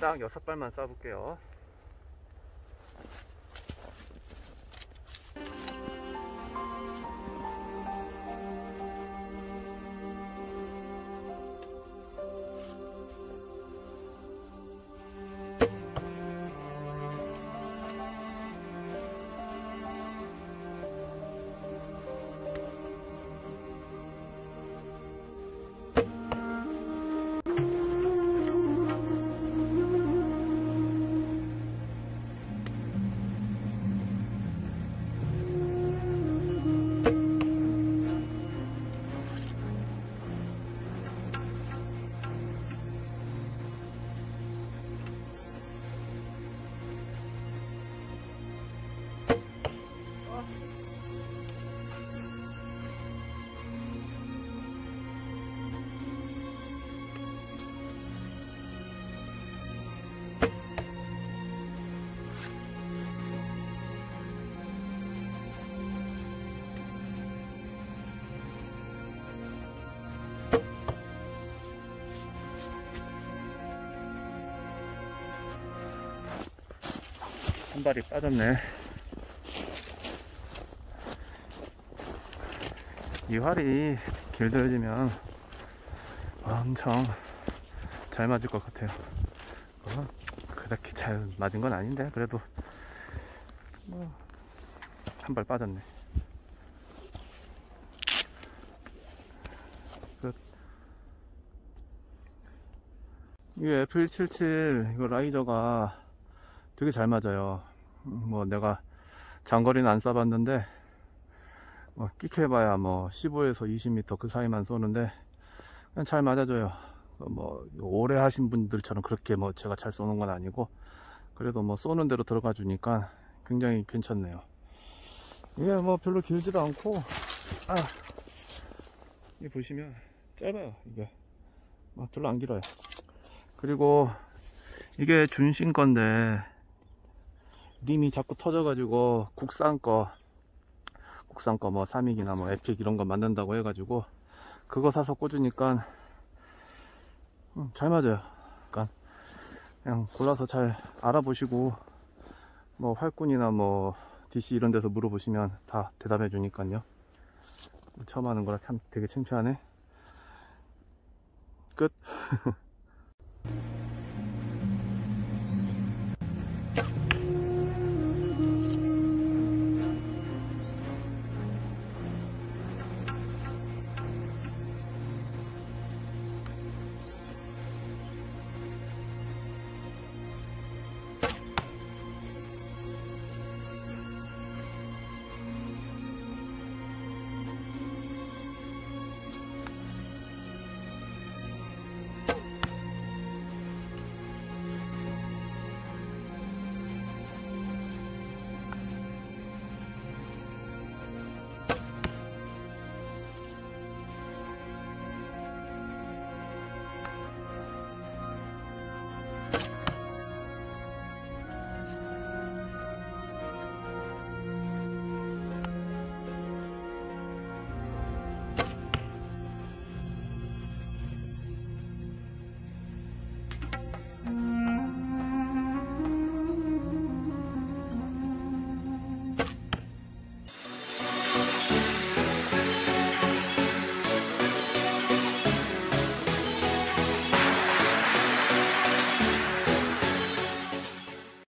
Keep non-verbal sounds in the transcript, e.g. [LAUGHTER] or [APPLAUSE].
딱 여섯 발만 쏴볼게요. 한 발이 빠졌네. 이 활이 길들여지면 엄청 잘 맞을 것 같아요. 어, 그렇게 잘 맞은 건 아닌데 그래도 뭐 한 발 빠졌네. 끝. 이 F177 이거 라이저가 되게 잘 맞아요. 뭐 내가 장거리는 안 쏴봤는데 뭐 끽해봐야 뭐 15에서 20m 그 사이만 쏘는데 그냥 잘 맞아줘요. 그뭐 오래 하신 분들처럼 그렇게 뭐 제가 잘 쏘는 건 아니고 그래도 뭐 쏘는 대로 들어가 주니까 굉장히 괜찮네요. 이게 뭐 별로 길지도 않고 아, 이 보시면 짧아요 이게 뭐 별로 안 길어요. 그리고 이게 준신 건데 림이 자꾸 터져가지고 국산 거 국산 거 뭐 삼익이나 뭐 에픽 이런 거 만든다고 해가지고 그거 사서 꽂으니까 음, 잘 맞아요. 그러니까 그냥 골라서 잘 알아보시고 뭐 활꾼이나 뭐 DC 이런 데서 물어보시면 다 대답해 주니까요. 처음 하는 거라 참 되게 창피하네. 끝. [LAUGHS]